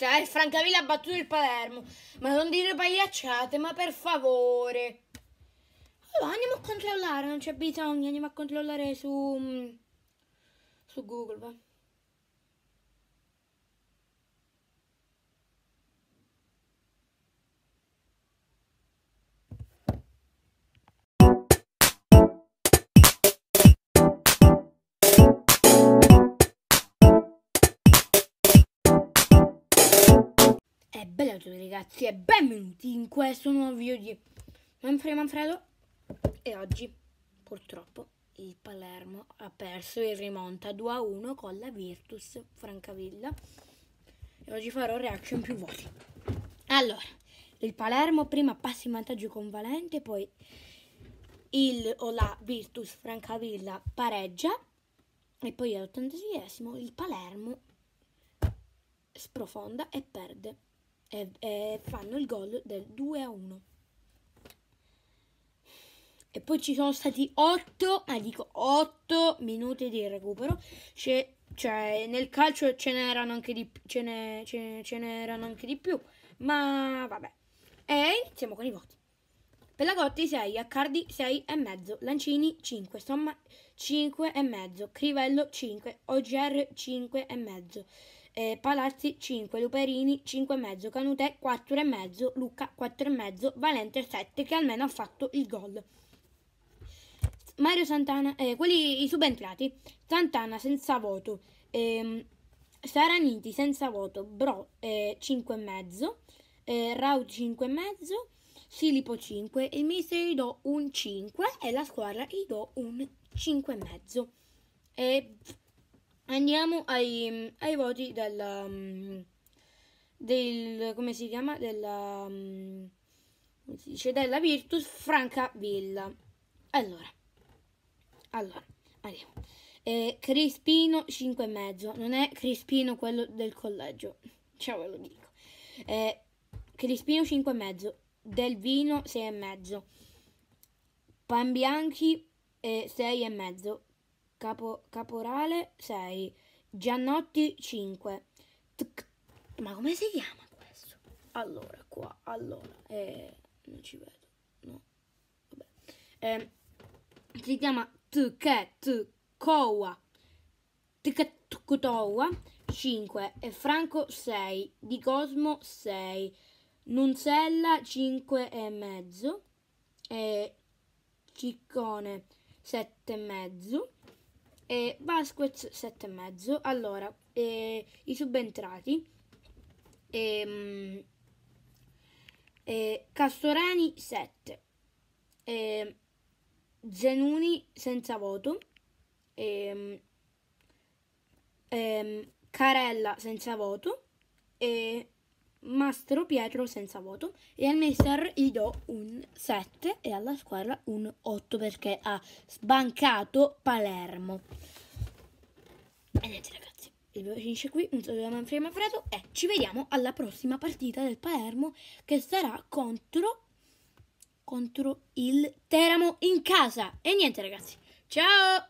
Sai, Francavilla ha battuto il Palermo. Ma non dire pagliacciate, ma per favore. Allora, andiamo a controllare, non c'è bisogno, andiamo a controllare su... mm, su Google, va. E bella a tutti ragazzi e benvenuti in questo nuovo video di Manfredo Manfredo. E oggi purtroppo il Palermo ha perso e rimonta 2 a 1 con la Virtus Francavilla. E oggi farò reaction più voti allora il Palermo prima passa in vantaggio con Valente poi il o la Virtus Francavilla pareggia e poi all'86esimo il Palermo sprofonda e perde e, e fanno il gol del 2 a 1 e poi ci sono stati 8 ma dico 8 minuti di recupero. C'è- cioè nel calcio ce n'erano anche di ce ne- ce- ce n'erano anche di più ma vabbè. E iniziamo con i voti. Pelagotti 6, Accardi 6 e mezzo, Lancini 5, Somma 5 e mezzo, Crivello 5, OGR 5 e mezzo, eh, Palazzi 5, Luperini 5 e mezzo, Canutè 4 e mezzo, Luca 4 e mezzo, Valente 7 che almeno ha fatto il gol. Mario Santana, eh, quelli i subentrati, Santana senza voto, ehm, Saraniti senza voto, Bro eh, 5 e mezzo, eh, Rau 5 e mezzo, Silipo 5, il mister gli do un 5 e la squadra gli do un 5 e mezzo. E andiamo ai, ai voti del, um, del come si chiama della si dice della Virtus Francavilla. Allora, allora, andiamo. Eh, Crispino 5 e mezzo, non è Crispino quello del collegio, ciao ve lo dico. Eh, Crispino 5 e mezzo, Del Vino 6 e mezzo, Panbianchi eh, 6 e mezzo, Capo, Caporale 6, Giannotti 5. Tuc- Ma come si chiama questo? Allora, qua, allora, eh, non ci vedo, no, vabbè. Eh, si chiama Tket Kowa Tkutowa 5 e Franco 6 di Cosmo 6 Nunzella 5 e mezzo. E Ciccone 7 e mezzo e Vasquez 7 e mezzo. Allora eh, i subentrati ehm, eh, Castorani 7 eh, Zenuni senza voto, ehm, ehm, Carella senza voto. E Mastro Pietro senza voto e al mister gli do un 7 e alla squadra un 8 perché ha sbancato Palermo. E niente ragazzi, il video finisce qui, un saluto da Manfredo Manfredo e ci vediamo alla prossima partita del Palermo che sarà contro contro il Teramo in casa. E niente ragazzi, ciao!